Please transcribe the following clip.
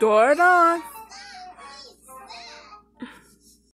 Door it on.